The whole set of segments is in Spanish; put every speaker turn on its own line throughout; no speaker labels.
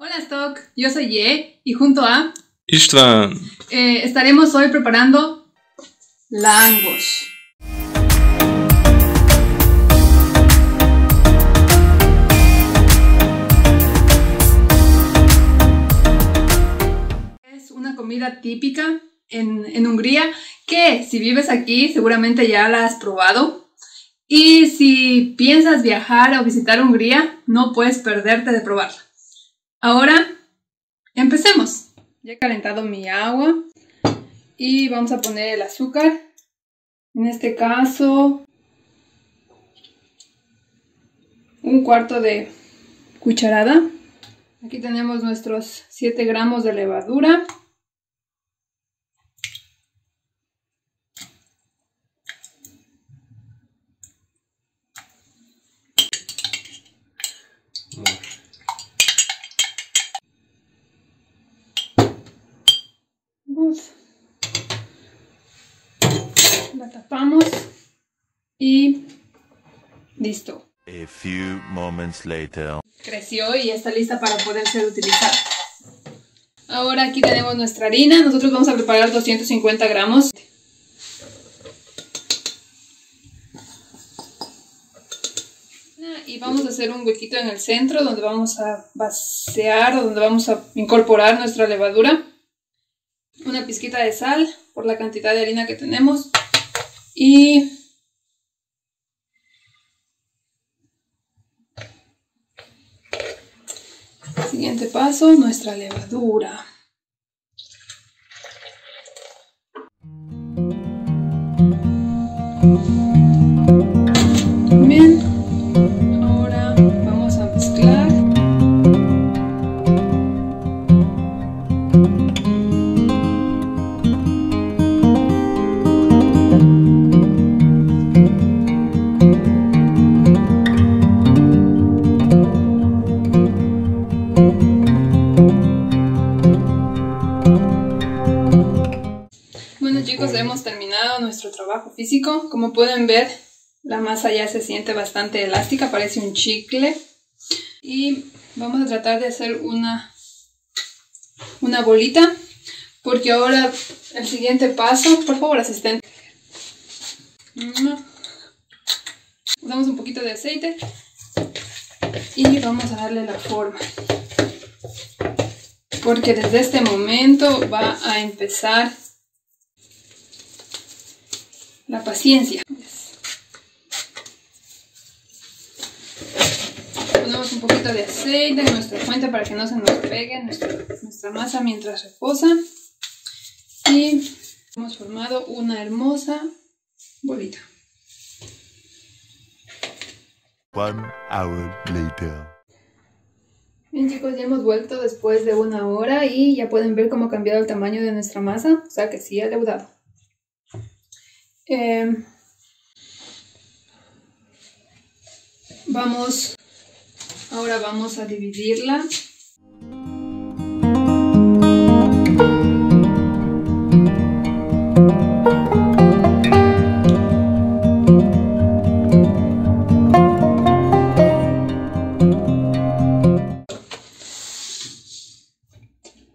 Hola Stock, yo soy Ye y junto a
Istvan.
eh, estaremos hoy preparando langos. Es una comida típica en, en Hungría que si vives aquí seguramente ya la has probado. Y si piensas viajar o visitar Hungría, no puedes perderte de probarla. Ahora, empecemos. Ya he calentado mi agua y vamos a poner el azúcar. En este caso, un cuarto de cucharada. Aquí tenemos nuestros 7 gramos de levadura. La tapamos y listo.
A few moments later.
Creció y ya está lista para poder ser utilizada. Ahora aquí tenemos nuestra harina. Nosotros vamos a preparar 250 gramos. Y vamos a hacer un huequito en el centro donde vamos a vaciar donde vamos a incorporar nuestra levadura. Una pizquita de sal por la cantidad de harina que tenemos. Y Siguiente paso, nuestra levadura. Físico. Como pueden ver, la masa ya se siente bastante elástica, parece un chicle. Y vamos a tratar de hacer una, una bolita, porque ahora el siguiente paso, por favor asistente. Damos un poquito de aceite y vamos a darle la forma. Porque desde este momento va a empezar la paciencia. Ponemos un poquito de aceite en nuestra fuente para que no se nos pegue nuestra, nuestra masa mientras reposa. Y hemos formado una hermosa bolita.
One hour later.
Bien chicos, ya hemos vuelto después de una hora y ya pueden ver cómo ha cambiado el tamaño de nuestra masa. O sea que sí ha deudado. Eh, vamos, ahora vamos a dividirla.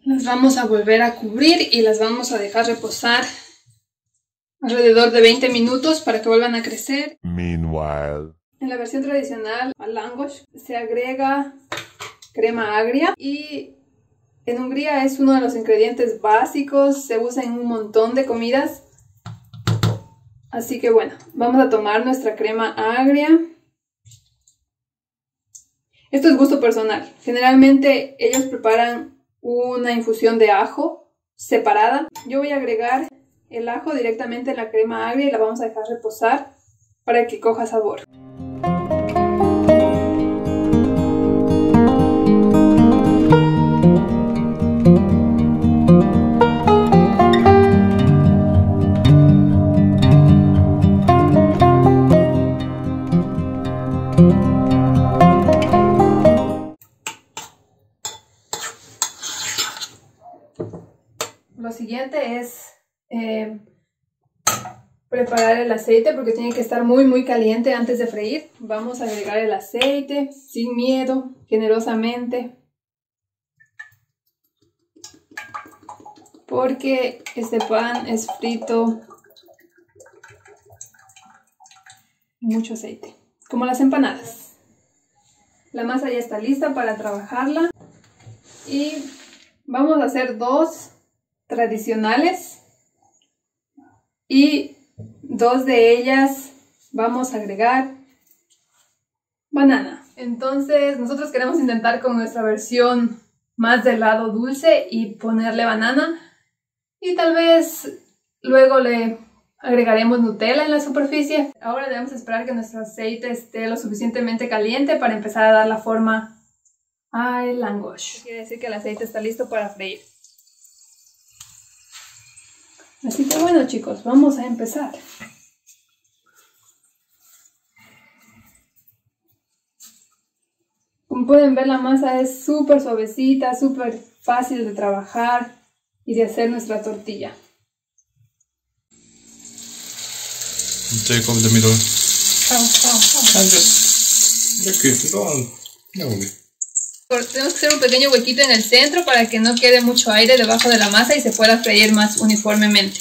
Las vamos a volver a cubrir y las vamos a dejar reposar alrededor de 20 minutos para que vuelvan a crecer.
Meanwhile.
En la versión tradicional al langosh se agrega crema agria y en Hungría es uno de los ingredientes básicos, se usa en un montón de comidas. Así que bueno, vamos a tomar nuestra crema agria. Esto es gusto personal. Generalmente ellos preparan una infusión de ajo separada. Yo voy a agregar el ajo directamente en la crema agria y la vamos a dejar reposar para que coja sabor. El aceite porque tiene que estar muy muy caliente antes de freír. Vamos a agregar el aceite sin miedo, generosamente. porque este pan es frito mucho aceite, como las empanadas. La masa ya está lista para trabajarla y vamos a hacer dos tradicionales y dos de ellas vamos a agregar banana. Entonces nosotros queremos intentar con nuestra versión más del lado dulce y ponerle banana y tal vez luego le agregaremos Nutella en la superficie. Ahora debemos esperar que nuestro aceite esté lo suficientemente caliente para empezar a dar la forma al langosh. Quiere decir que el aceite está listo para freír. Así que bueno chicos, vamos a empezar. Como pueden ver la masa es súper suavecita, súper fácil de trabajar y de hacer nuestra tortilla.
Take off the middle. And just. Don't. No.
Por- Tenemos que hacer un pequeño huequito en el centro para que no quede mucho aire debajo de la masa y se pueda freír más uniformemente.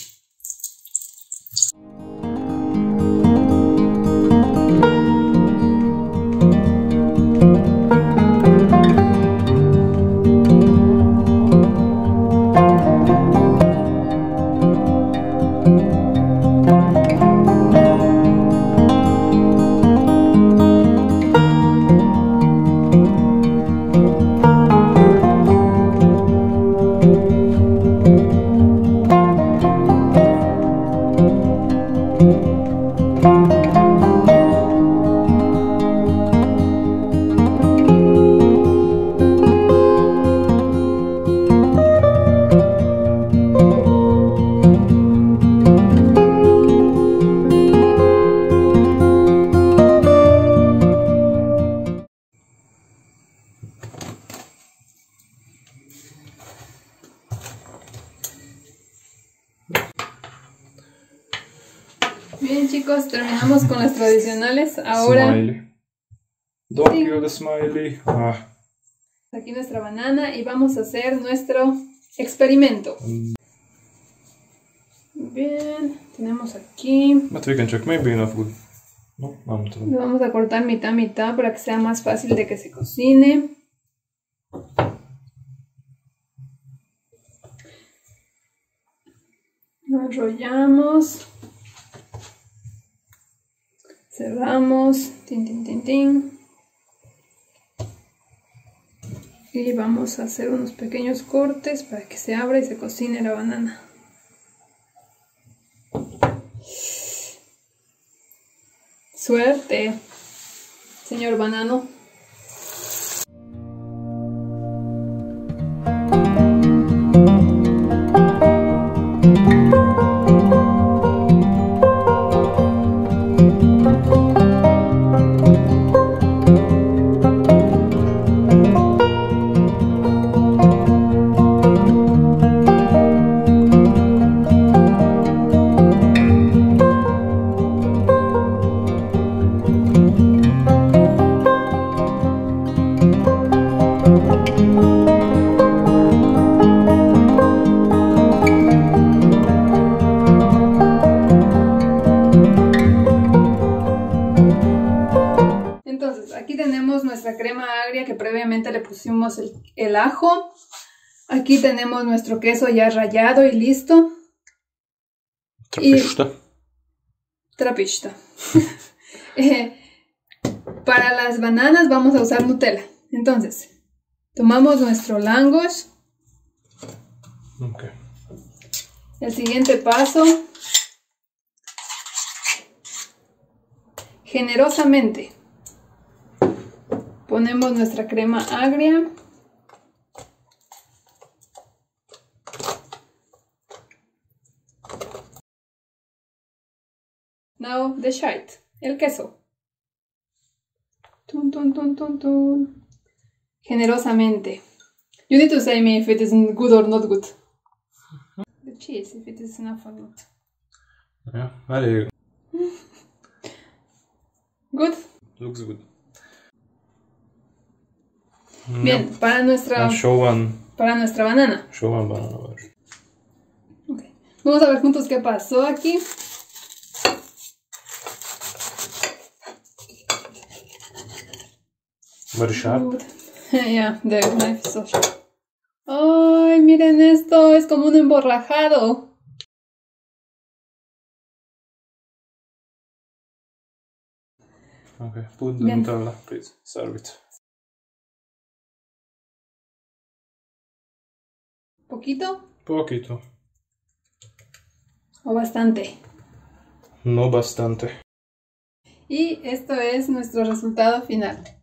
Bien chicos, terminamos con las tradicionales. Ahora
Smiley. Don't the smiley. Ah.
aquí nuestra banana y vamos a hacer nuestro experimento. Bien, tenemos aquí.
But we can check. Maybe enough good. No.
Lo vamos a cortar mitad mitad para que sea más fácil de que se cocine. Lo enrollamos. Cerramos. Tin, tin, tin, tin. Y vamos a hacer unos pequeños cortes para que se abra y se cocine la banana. Suerte, señor banano. Aquí tenemos nuestro queso ya rallado y listo.
Trapista.
Trapista. Eh, para las bananas vamos a usar Nutella. Entonces, tomamos nuestro langosh.
Okay.
El siguiente paso. Generosamente ponemos nuestra crema agria. Now the shite, el queso. Tun, tun, tun, tun, tun. Generosamente. You need to say me if it is good or not good. The cheese, if it is enough or not.
Yeah. Very
Good.
looks good.
Bien, para nuestra,
And show one.
para nuestra banana.
Show one banana version.
Vamos a ver juntos qué pasó aquí.
Very sharp.
Yeah, the knife is so sharp. Ay, miren esto, es como un emborrajado.
Okay, put the
Bien.
Nutella, please. Serve it.
¿Poquito
Poquito.
o bastante?
No bastante.
Y esto es nuestro resultado final.